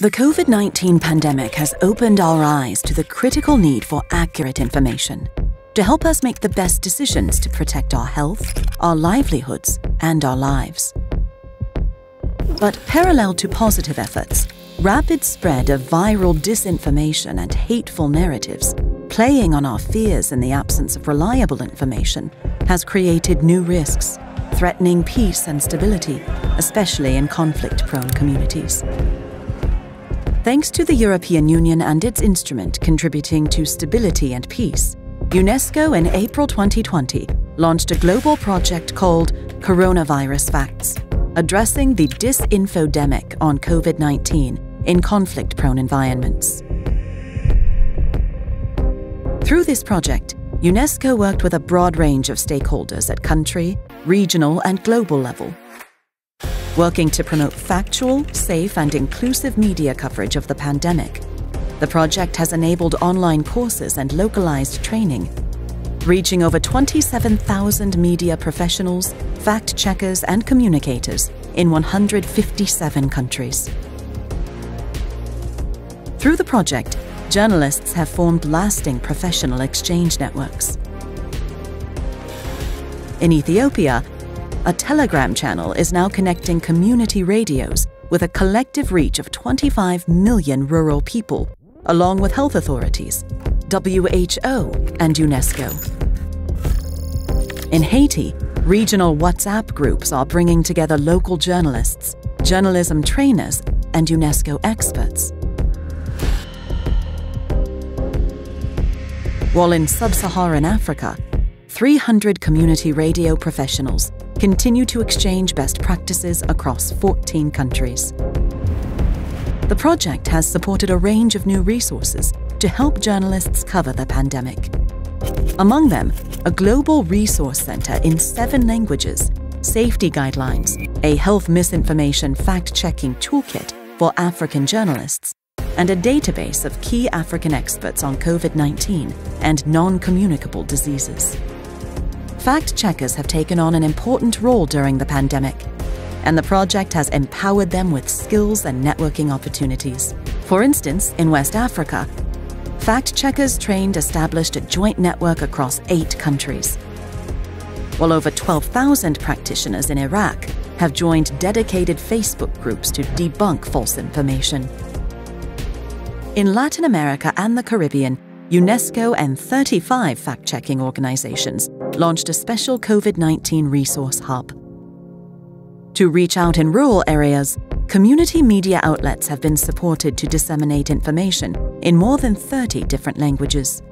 The COVID 19 pandemic has opened our eyes to the critical need for accurate information to help us make the best decisions to protect our health, our livelihoods, and our lives. But parallel to positive efforts, rapid spread of viral disinformation and hateful narratives, playing on our fears in the absence of reliable information, has created new risks, threatening peace and stability, especially in conflict prone communities. Thanks to the European Union and its instrument contributing to stability and peace, UNESCO in April 2020 launched a global project called Coronavirus Facts, addressing the disinfodemic on COVID 19 in conflict prone environments. Through this project, UNESCO worked with a broad range of stakeholders at country, regional, and global level working to promote factual, safe, and inclusive media coverage of the pandemic. The project has enabled online courses and localized training, reaching over 27,000 media professionals, fact checkers, and communicators in 157 countries. Through the project, journalists have formed lasting professional exchange networks. In Ethiopia, a Telegram channel is now connecting community radios with a collective reach of 25 million rural people, along with health authorities, WHO, and UNESCO. In Haiti, regional WhatsApp groups are bringing together local journalists, journalism trainers, and UNESCO experts. While in sub Saharan Africa, 300 community radio professionals continue to exchange best practices across 14 countries. The project has supported a range of new resources to help journalists cover the pandemic. Among them, a global resource center in seven languages, safety guidelines, a health misinformation fact checking toolkit for African journalists, and a database of key African experts on COVID 19 and non communicable diseases fact checkers have taken on an important role during the pandemic, and the project has empowered them with skills and networking opportunities. For instance, in West Africa, fact checkers trained established a joint network across eight countries, while over 12,000 practitioners in Iraq have joined dedicated Facebook groups to debunk false information. In Latin America and the Caribbean, UNESCO and 35 fact checking organizations launched a special COVID 19 resource hub. To reach out in rural areas, community media outlets have been supported to disseminate information in more than 30 different languages.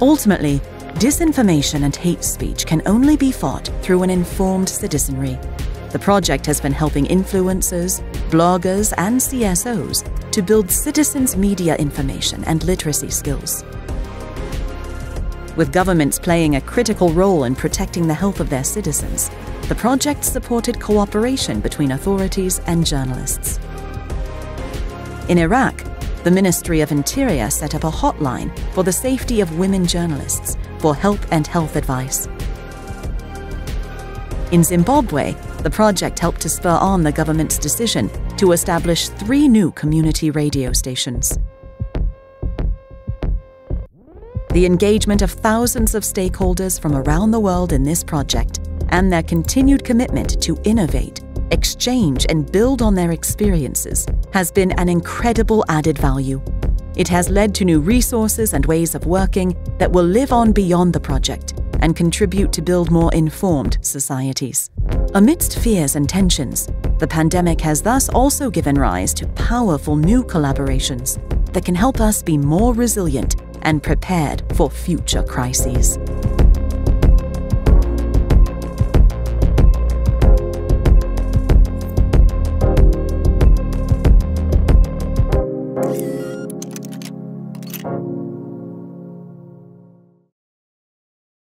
Ultimately, disinformation and hate speech can only be fought through an informed citizenry. The project has been helping influencers, bloggers, and CSOs to build citizens' media information and literacy skills. With governments playing a critical role in protecting the health of their citizens, the project supported cooperation between authorities and journalists. In Iraq, the Ministry of Interior set up a hotline for the safety of women journalists for help and health advice. In Zimbabwe, the project helped to spur on the government's decision to establish three new community radio stations. The engagement of thousands of stakeholders from around the world in this project and their continued commitment to innovate, exchange, and build on their experiences has been an incredible added value. It has led to new resources and ways of working that will live on beyond the project and contribute to build more informed societies. Amidst fears and tensions, the pandemic has thus also given rise to powerful new collaborations that can help us be more resilient and prepared for future crises.